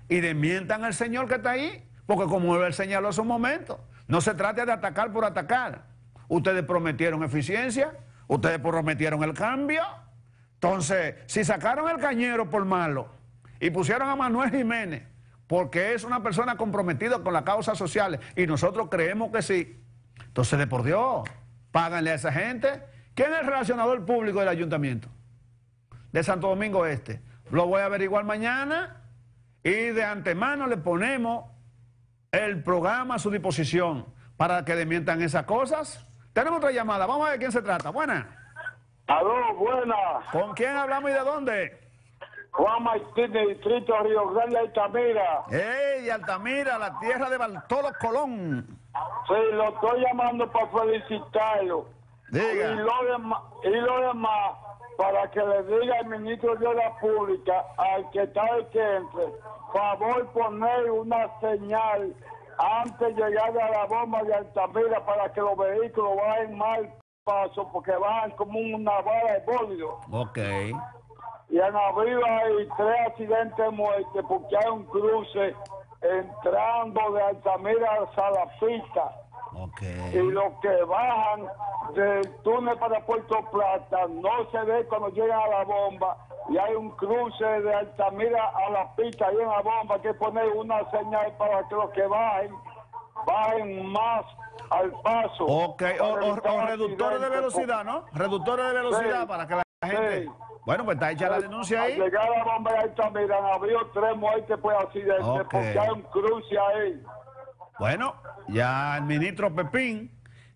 y desmientan al señor que está ahí, porque como él señaló hace un momento, no se trata de atacar por atacar. Ustedes prometieron eficiencia, ustedes prometieron el cambio. Entonces, si sacaron el cañero por malo y pusieron a Manuel Jiménez, porque es una persona comprometida con las causas sociales, y nosotros creemos que sí, entonces, de por Dios, páganle a esa gente. ¿Quién es el relacionador público del ayuntamiento? de Santo Domingo Este. Lo voy a averiguar mañana y de antemano le ponemos el programa a su disposición para que desmientan esas cosas. Tenemos otra llamada, vamos a ver quién se trata. Buena. Aló, buena. ¿Con quién hablamos y de dónde? Juan Martín del Distrito Río Grande, Altamira. ¡Ey, Altamira, la tierra de Bartolo Colón! Sí, lo estoy llamando para felicitarlo. Diga. Y lo, demás, y lo demás, para que le diga al ministro de la Pública, al que está de que entre, favor poner una señal antes de llegar a la bomba de Altamira para que los vehículos vayan mal paso, porque van como una bala de bólido. Ok. Y han habido ahí tres accidentes de muerte porque hay un cruce entrando de Altamira a Salafita Ok. y los que bajan del túnel para Puerto Plata no se ve cuando llegan a la bomba y hay un cruce de Altamira a la pista ahí en la bomba hay que poner una señal para que los que bajen bajen más al paso Ok, o, reductores de velocidad, ¿no? Reductores de velocidad Sí. para que la gente... Sí. Bueno, pues está hecha la denuncia Al ahí. llegar a la bomba de Altamira han habido tres muertes por accidente porque hay un cruce ahí. Bueno, ya el ministro Pepín,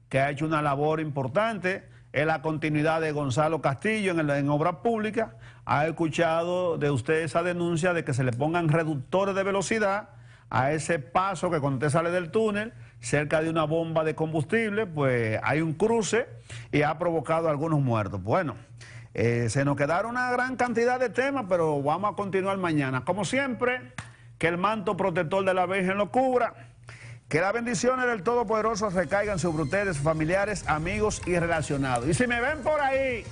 que ha hecho una labor importante, es la continuidad de Gonzalo Castillo en, el- en Obras Públicas, ha escuchado de usted esa denuncia de que se le pongan reductores de velocidad a ese paso que cuando usted sale del túnel, cerca de una bomba de combustible, pues hay un cruce y ha provocado algunos muertos. Bueno, eh, se nos quedaron una gran cantidad de temas, pero vamos a continuar mañana. Como siempre, que el manto protector de la Virgen lo cubra. Que las bendiciones del Todopoderoso recaigan sobre ustedes, familiares, amigos y relacionados. Y si me ven por ahí,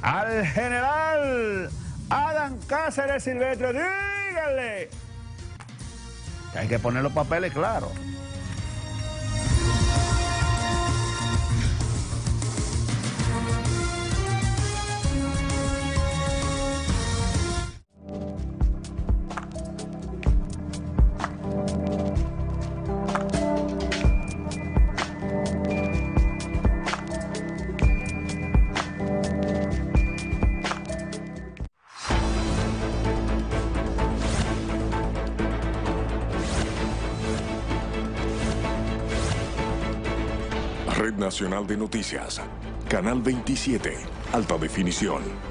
al general Adam Cáceres Silvestre, díganle hay que poner los papeles claros. Nacional de Noticias, Canal 27, Alta Definición.